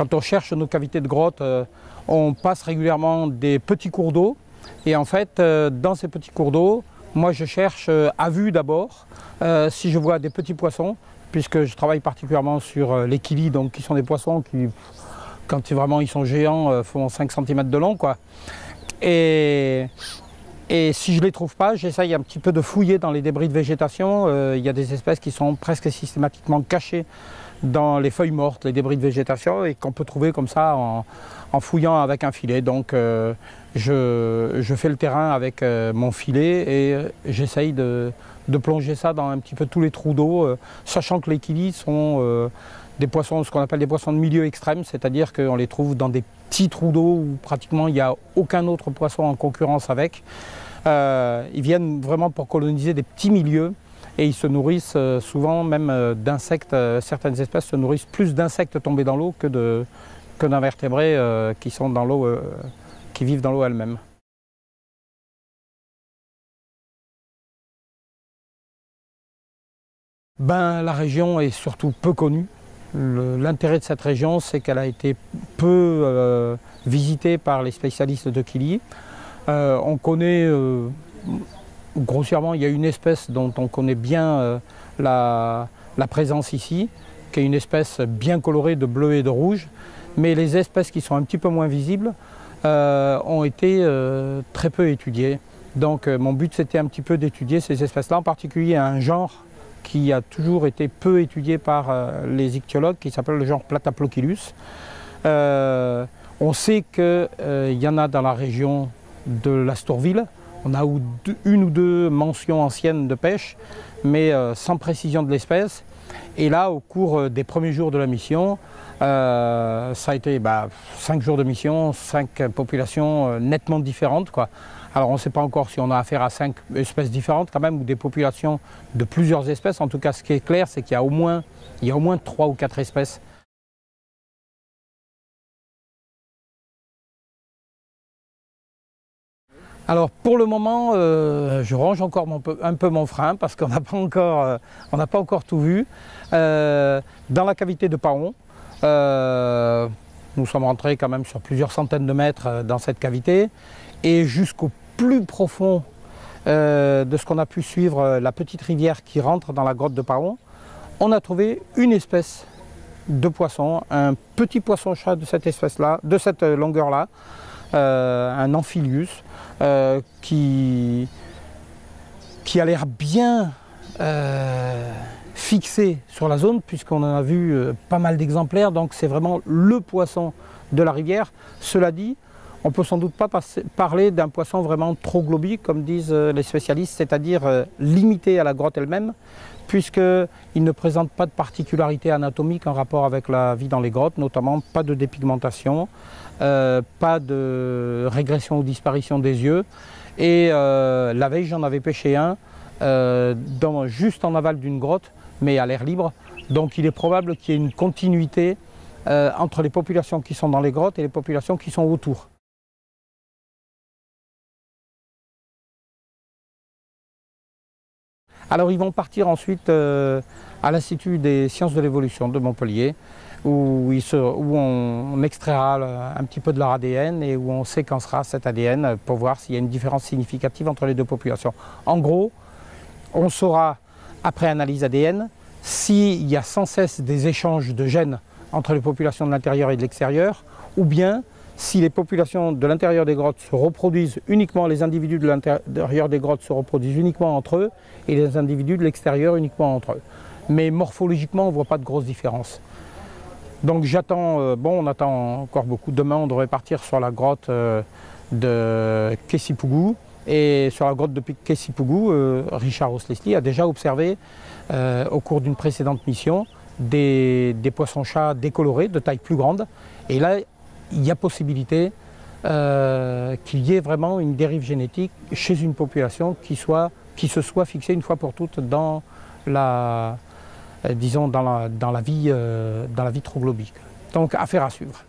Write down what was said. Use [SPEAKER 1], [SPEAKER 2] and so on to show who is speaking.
[SPEAKER 1] quand on cherche nos cavités de grotte, on passe régulièrement des petits cours d'eau. Et en fait, dans ces petits cours d'eau, moi je cherche à vue d'abord, si je vois des petits poissons, puisque je travaille particulièrement sur les kilis, donc qui sont des poissons qui, quand vraiment ils sont géants, font 5 cm de long. Quoi. Et, si je ne les trouve pas, j'essaye un petit peu de fouiller dans les débris de végétation. Euh, il y a des espèces qui sont presque systématiquement cachées dans les feuilles mortes, les débris de végétation, et qu'on peut trouver comme ça en, fouillant avec un filet. Donc euh, je, fais le terrain avec euh, mon filet et j'essaye de, plonger ça dans un petit peu tous les trous d'eau, sachant que les kilis sont des poissons, ce qu'on appelle des poissons de milieu extrême, c'est-à-dire qu'on les trouve dans des petits trous d'eau où pratiquement il n'y a aucun autre poisson en concurrence avec. Euh, ils viennent vraiment pour coloniser des petits milieux et ils se nourrissent euh, souvent même euh, d'insectes. certaines espèces se nourrissent plus d'insectes tombés dans l'eau que d'invertébrés qui sont dans l'eau, qui vivent dans l'eau elle-même. Ben, la région est surtout peu connue. L'intérêt de cette région, c'est qu'elle a été peu euh, visitée par les spécialistes de Kili. Euh, on connaît, euh, grossièrement, il y a une espèce dont on connaît bien la, présence ici, qui est une espèce bien colorée de bleu et de rouge. Mais les espèces qui sont un petit peu moins visibles ont été très peu étudiées. Donc mon but c'était un petit peu d'étudier ces espèces-là, en particulier un genre qui a toujours été peu étudié par euh, les ichtyologues, qui s'appelle le genre Plataplochilus. Euh, on sait qu'il euh, y en a dans la région de l'Astourville. On a une ou deux mentions anciennes de pêche, mais sans précision de l'espèce. Et là, au cours des premiers jours de la mission, ça a été bah, cinq jours de mission, cinq populations nettement différentes. Alors on ne sait pas encore si on a affaire à cinq espèces différentes quand même, ou des populations de plusieurs espèces. En tout cas, ce qui est clair, c'est qu'il y a au moins trois ou quatre espèces. Alors pour le moment, euh, je range encore un peu mon frein parce qu'on n'a pas, encore, euh, tout vu. Euh, dans la cavité de Paon, nous sommes rentrés quand même sur plusieurs centaines de mètres dans cette cavité et jusqu'au plus profond de ce qu'on a pu suivre, la petite rivière qui rentre dans la grotte de Paron, on a trouvé une espèce de poisson, un petit poisson-chat de cette espèce-là, de cette longueur-là, un amphilius, qui, qui a l'air bien fixé sur la zone, puisqu'on en a vu pas mal d'exemplaires, donc c'est vraiment le poisson de la rivière. Cela dit, on ne peut sans doute pas parler d'un poisson vraiment trop comme disent euh, les spécialistes, c'est-à-dire euh, limité à la grotte elle-même, puisqu'il ne présente pas de particularité anatomique en rapport avec la vie dans les grottes, notamment pas de dépigmentation, euh, pas de régression ou disparition des yeux. Et la veille, j'en avais pêché un, juste en aval d'une grotte, mais à l'air libre. Donc il est probable qu'il y ait une continuité entre les populations qui sont dans les grottes et les populations qui sont autour. Alors ils vont partir ensuite euh, à l'Institut des sciences de l'évolution de Montpellier, où, on, extraira un petit peu de leur ADN et où on séquencera cet ADN pour voir s'il y a une différence significative entre les deux populations. En gros, on saura, après analyse ADN, s'il y a sans cesse des échanges de gènes entre les populations de l'intérieur et de l'extérieur, ou bien si les populations de l'intérieur des grottes se reproduisent uniquement, les individus de l'intérieur des grottes se reproduisent uniquement entre eux et les individus de l'extérieur uniquement entre eux. Mais morphologiquement, on ne voit pas de grosse différence. Donc j'attends, euh, bon on attend encore beaucoup. Demain on devrait partir sur la grotte euh, de Kessipougou. Et sur la grotte de Kessipougou, euh, Richard Oslesky a déjà observé au cours d'une précédente mission des, des poissons-chats décolorés de taille plus grande. Et là, il y a possibilité euh, qu'il y ait vraiment une dérive génétique chez une population qui, se soit fixée une fois pour toutes dans la, euh, vie, euh, dans la vie troglobique. Donc affaire à suivre.